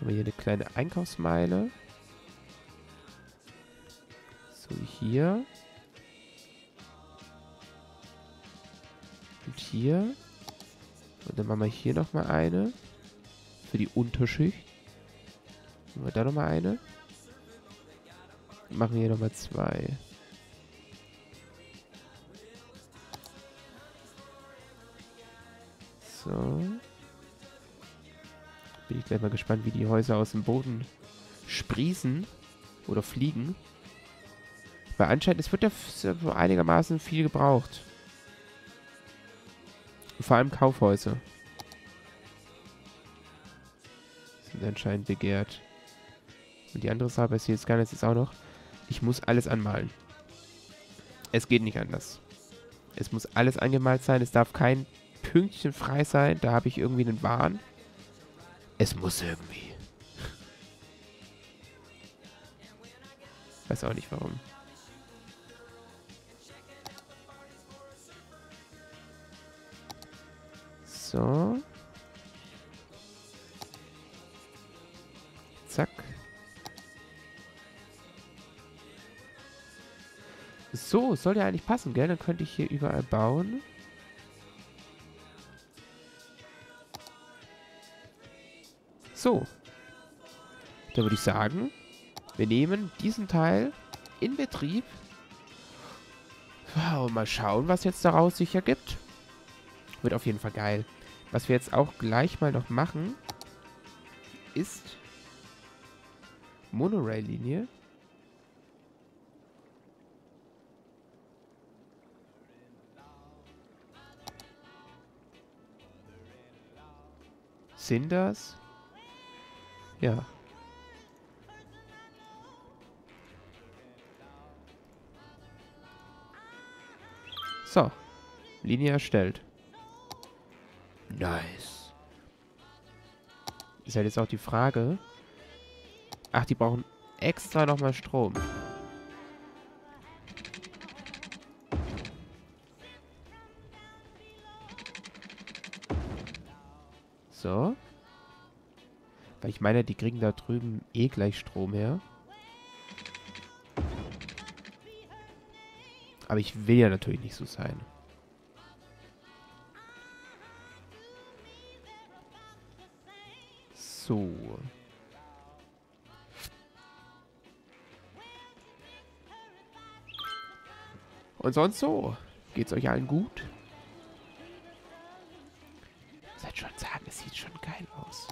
haben wir hier eine kleine Einkaufsmeile. So, hier. Und hier. Und dann machen wir hier nochmal eine. Für die Unterschicht. Machen wir da nochmal eine. Machen wir hier nochmal zwei. So. Bin ich gleich mal gespannt, wie die Häuser aus dem Boden sprießen oder fliegen. Weil anscheinend, es wird ja einigermaßen viel gebraucht. Vor allem Kaufhäuser. Sind anscheinend begehrt. Und die andere Sache, was hier jetzt gar nicht ist auch noch, ich muss alles anmalen. Es geht nicht anders. Es muss alles angemalt sein. Es darf kein Pünktchen frei sein. Da habe ich irgendwie einen Wahn. Es muss irgendwie. Weiß auch nicht warum. So. Zack. So, soll ja eigentlich passen, gell? Dann könnte ich hier überall bauen. So. Dann würde ich sagen, wir nehmen diesen Teil in Betrieb. Und mal schauen, was jetzt daraus sich ergibt. Wird auf jeden Fall geil. Was wir jetzt auch gleich mal noch machen, ist Monorail-Linie. Sind das? Ja. So. Linie erstellt. Nice. Ist halt jetzt auch die Frage. Ach, die brauchen extra nochmal Strom. So. Weil ich meine, die kriegen da drüben eh gleich Strom her. Aber ich will ja natürlich nicht so sein. So. Und sonst so. Geht's euch allen gut? Sollte schon sagen, es sieht schon geil aus.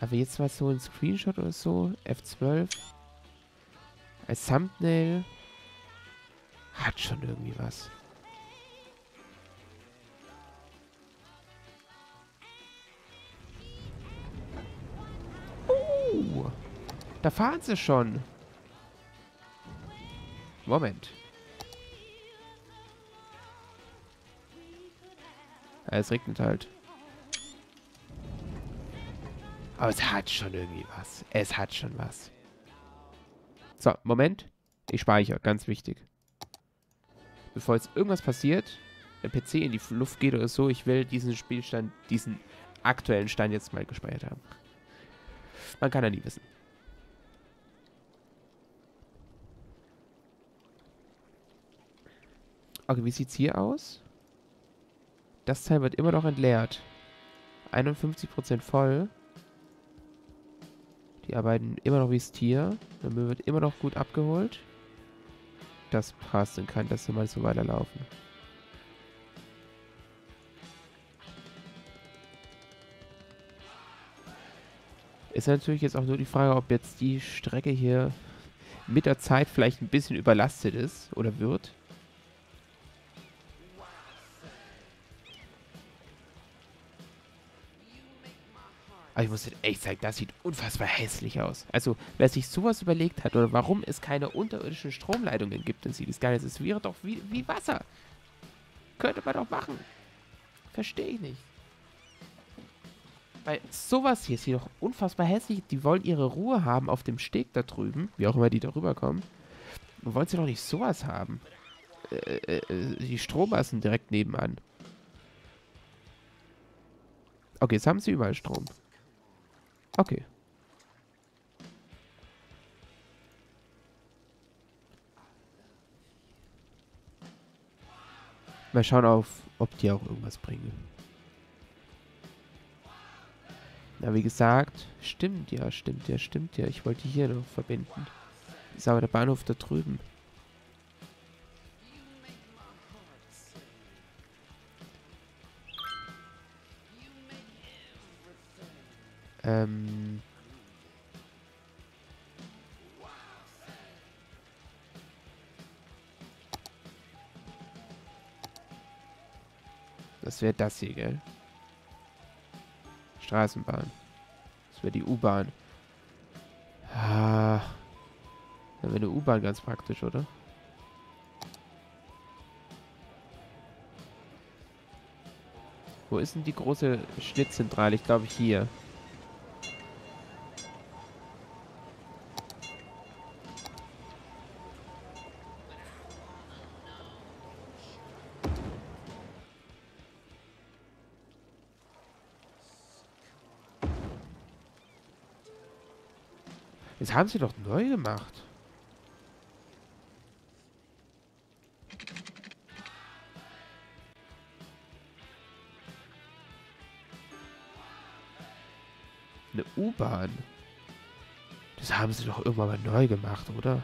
Aber jetzt mal so ein Screenshot oder so. F12. Als Thumbnail. Hat schon irgendwie was. Uh, da fahren sie schon. Moment. Es regnet halt. Aber es hat schon irgendwie was. Es hat schon was. So, Moment. Ich speichere, ganz wichtig. Bevor jetzt irgendwas passiert, der PC in die Luft geht oder so, ich will diesen Spielstand, diesen aktuellen Stand jetzt mal gespeichert haben. Man kann ja nie wissen. Okay, wie sieht's hier aus? Das Teil wird immer noch entleert. 51% voll. Die arbeiten immer noch wie das Tier. Der Müll wird immer noch gut abgeholt. Das passt, dann kann das mal so weiterlaufen. Ist natürlich jetzt auch nur die Frage, ob jetzt die Strecke hier mit der Zeit vielleicht ein bisschen überlastet ist oder wird. Aber ich muss echt sagen, das sieht unfassbar hässlich aus. Also, wer sich sowas überlegt hat oder warum es keine unterirdischen Stromleitungen gibt in Silisganis, es wäre doch wie, wie Wasser. Könnte man doch machen. Verstehe ich nicht. Weil sowas hier ist hier doch unfassbar hässlich. Die wollen ihre Ruhe haben auf dem Steg da drüben. Wie auch immer die da rüberkommen. Und wollen sie doch nicht sowas haben. Äh, äh, äh, die Strommassen direkt nebenan. Okay, jetzt haben sie überall Strom. Okay. Mal schauen auf, ob die auch irgendwas bringen. Na, wie gesagt, stimmt ja, stimmt ja, stimmt ja. Ich wollte hier noch verbinden. Ist aber der Bahnhof da drüben. Ähm... Das wäre das hier, gell? Straßenbahn. Das wäre die U-Bahn. Ah. Dann wäre eine U-Bahn ganz praktisch, oder? Wo ist denn die große Schnittzentrale? Ich glaube hier. Haben sie doch neu gemacht. Eine U-Bahn. Das haben sie doch irgendwann mal neu gemacht, oder?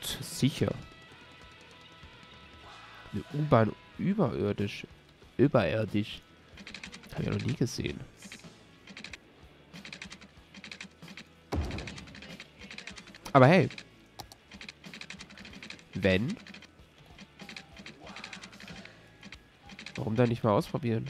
Sicher. Eine U-Bahn überirdisch. Überirdisch. Habe ich ja noch nie gesehen. Aber hey. Wenn. Warum dann nicht mal ausprobieren?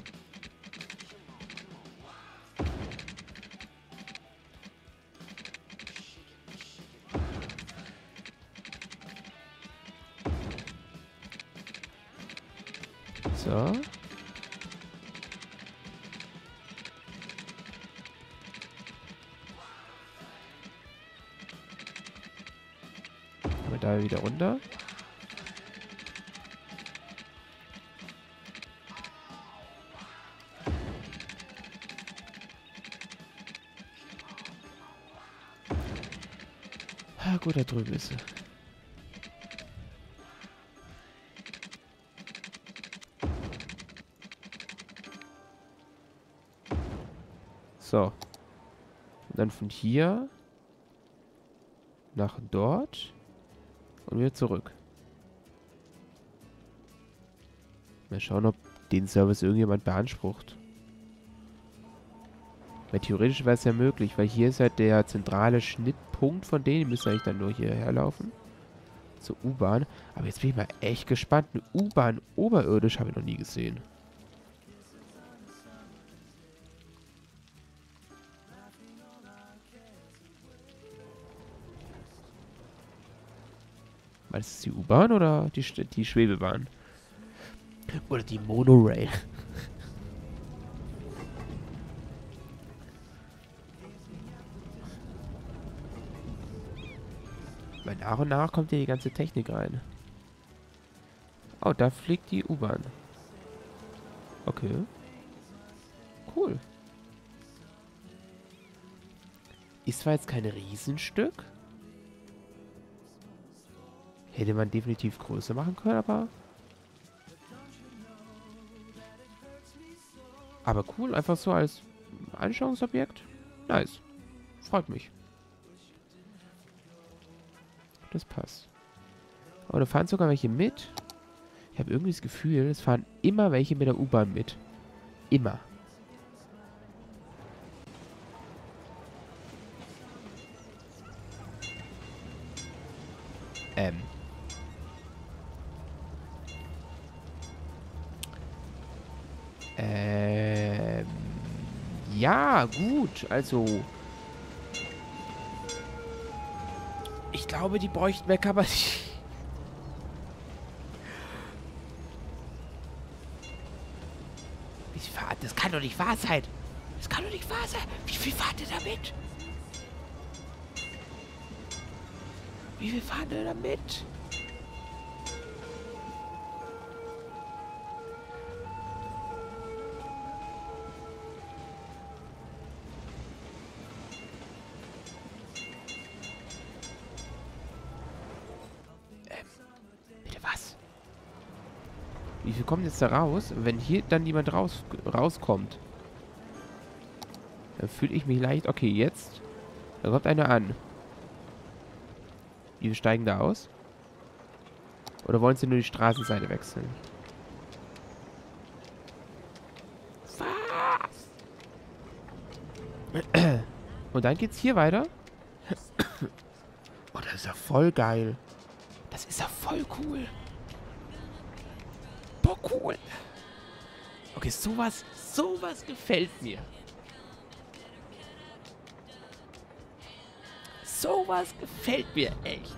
Wir da wieder runter. Ah, gut, da drüben ist sie. So. Und dann von hier nach dort und wieder zurück. Mal schauen, ob den Service irgendjemand beansprucht. Weil theoretisch wäre es ja möglich, weil hier ist halt der zentrale Schnittpunkt von denen. Die müssen eigentlich dann nur hierher laufen. Zur U-Bahn. Aber jetzt bin ich mal echt gespannt. Eine U-Bahn oberirdisch habe ich noch nie gesehen. Du das die U-Bahn oder die, die Schwebebahn? Oder die Monorail? Weil nach und nach kommt hier die ganze Technik rein. Oh, da fliegt die U-Bahn. Okay. Cool. Ist zwar jetzt kein Riesenstück. Hätte man definitiv größer machen können, aber... Aber cool, einfach so als Anschauungsobjekt. Nice. Freut mich. Das passt. Oh, da fahren sogar welche mit. Ich habe irgendwie das Gefühl, es fahren immer welche mit der U-Bahn mit. Immer. Ähm. Ja, gut. Also. Ich glaube, die bräuchten mehr Kapazität. Fahrt? Das kann doch nicht wahr sein. Das kann doch nicht wahr sein. Wie viel fahrt ihr damit? Wie viel fahren ihr damit? Viel kommt jetzt da raus? Wenn hier dann jemand raus, rauskommt, dann fühle ich mich leicht... Okay, jetzt. Da kommt einer an. Viel steigen da aus? Oder wollen sie nur die Straßenseite wechseln? Was? Und dann geht's hier weiter. Oh, das ist ja voll geil. Das ist ja voll cool. Cool. Okay, sowas, sowas gefällt mir. Sowas gefällt mir echt.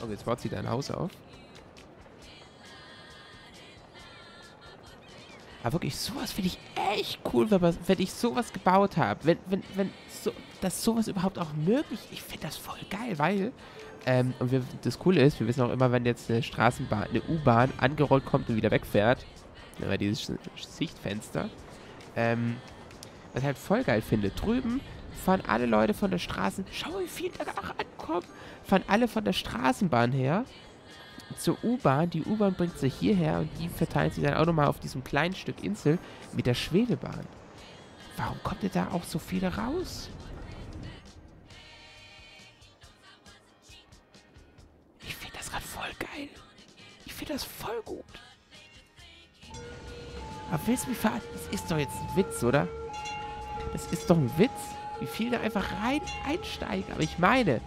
Okay, jetzt baut sie dein Haus auf. Aber wirklich, sowas finde ich echt cool, wenn, ich sowas gebaut habe. Wenn, wenn, wenn so, dass sowas überhaupt auch möglich ist. Ich finde das voll geil, weil... Ähm, und wir, das Coole ist, wir wissen auch immer, wenn jetzt eine Straßenbahn, eine U-Bahn angerollt kommt und wieder wegfährt. Immer dieses Sichtfenster. Ähm, was ich halt voll geil finde. Drüben fahren alle Leute von der Straße... Schau, wie viel da auch ankommen. Fahren alle von der Straßenbahn her zur U-Bahn. Die U-Bahn bringt sie hierher und die verteilt sich dann auch nochmal auf diesem kleinen Stück Insel mit der Schwebebahn. Warum kommt denn da auch so viele raus? Ich finde das gerade voll geil. Ich finde das voll gut. Aber willst du mich verarschen? Das ist doch jetzt ein Witz, oder? Das ist doch ein Witz. Wie viel da einfach rein einsteigen. Aber ich meine,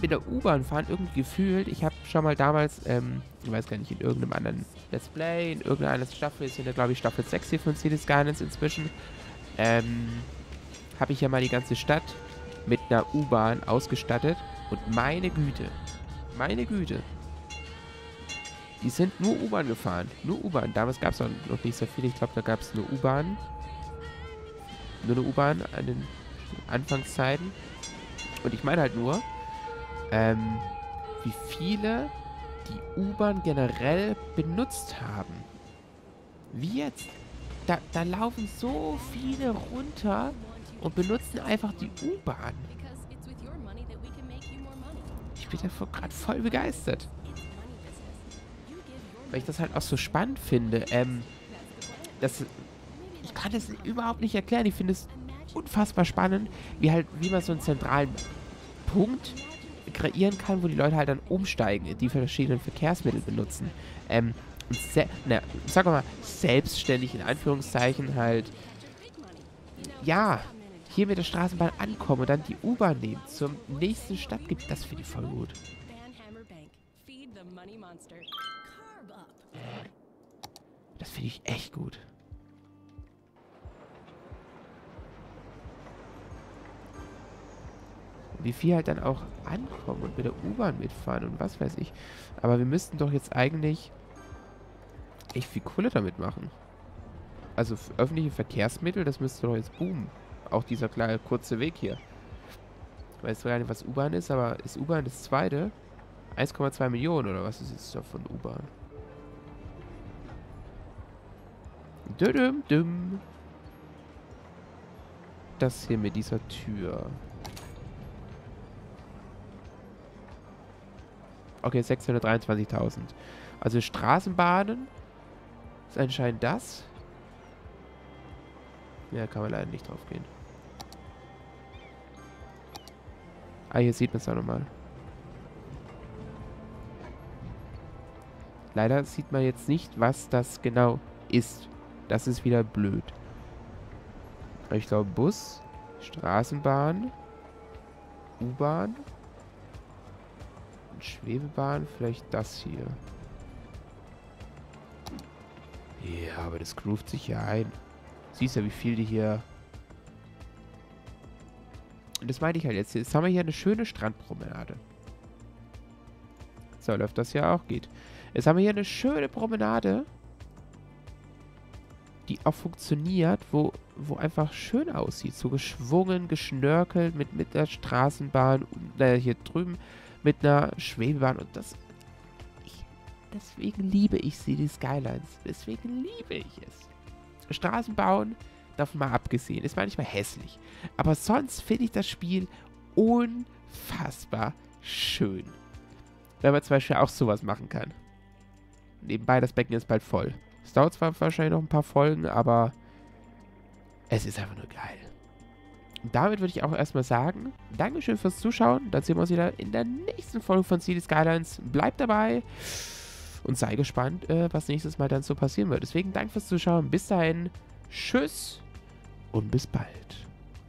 mit der U-Bahn fahren irgendwie gefühlt. Ich habe schon mal damals, ähm, ich weiß gar nicht, in irgendeinem anderen Let's Play, in irgendeiner Staffel, ist ja glaube ich Staffel 6 hier von Cities Skylines inzwischen, ähm, habe ich ja mal die ganze Stadt mit einer U-Bahn ausgestattet. Und meine Güte, meine Güte, die sind nur U-Bahn gefahren. Nur U-Bahn. Damals gab es noch nicht so viel. Ich glaube, da gab es nur U-Bahn. Nur eine U-Bahn an den Anfangszeiten. Und ich meine halt nur, ähm, wie viele die U-Bahn generell benutzt haben. Wie jetzt? Da, da laufen so viele runter und benutzen einfach die U-Bahn. Ich bin davon gerade voll begeistert. Weil ich das halt auch so spannend finde. Ähm, das, ich kann das überhaupt nicht erklären. Ich finde es unfassbar spannend, wie halt, wie man so einen zentralen Punkt kreieren kann, wo die Leute halt dann umsteigen, die verschiedenen Verkehrsmittel benutzen. Ähm, na, sag mal, selbstständig in Anführungszeichen halt, ja, hier mit der Straßenbahn ankommen und dann die U-Bahn nehmen zum nächsten Stadtgebiet, das finde ich voll gut. Das finde ich echt gut. Wie viel halt dann auch ankommen und mit der U-Bahn mitfahren und was weiß ich. Aber wir müssten doch jetzt eigentlich echt viel Kohle damit machen. Also öffentliche Verkehrsmittel, das müsste doch jetzt boomen. Auch dieser kleine kurze Weg hier. Ich weiß gar nicht, was U-Bahn ist, aber ist U-Bahn das zweite? 1,2 Millionen oder was ist jetzt davon U-Bahn? Das hier mit dieser Tür. Okay, 623.000. Also Straßenbahnen ist anscheinend das. Ja, kann man leider nicht drauf gehen. Ah, hier sieht man es auch nochmal. Leider sieht man jetzt nicht, was das genau ist. Das ist wieder blöd. Ich glaube Bus, Straßenbahn, U-Bahn. Schwebebahn, vielleicht das hier. Ja, aber das groovt sich ja ein. Siehst ja, wie viel die hier... Und das meine ich halt jetzt. Jetzt haben wir hier eine schöne Strandpromenade. So, läuft das ja auch, geht. Jetzt haben wir hier eine schöne Promenade, die auch funktioniert, wo, wo einfach schön aussieht. So geschwungen, geschnörkelt mit, mit der Straßenbahn. Äh, hier drüben mit einer Schwebebahn und das... Ich, deswegen liebe ich City Skylines. Deswegen liebe ich es. Straßen bauen, davon mal abgesehen, ist manchmal hässlich. Aber sonst finde ich das Spiel unfassbar schön. Wenn man zum Beispiel auch sowas machen kann. Nebenbei, das Becken ist bald voll. Es dauert zwar wahrscheinlich noch ein paar Folgen, aber es ist einfach nur geil. Damit würde ich auch erstmal sagen, Dankeschön fürs Zuschauen. Dann sehen wir uns wieder in der nächsten Folge von City Skylines. Bleibt dabei und sei gespannt, äh, was nächstes Mal dann so passieren wird. Deswegen danke fürs Zuschauen. Bis dahin, tschüss und bis bald.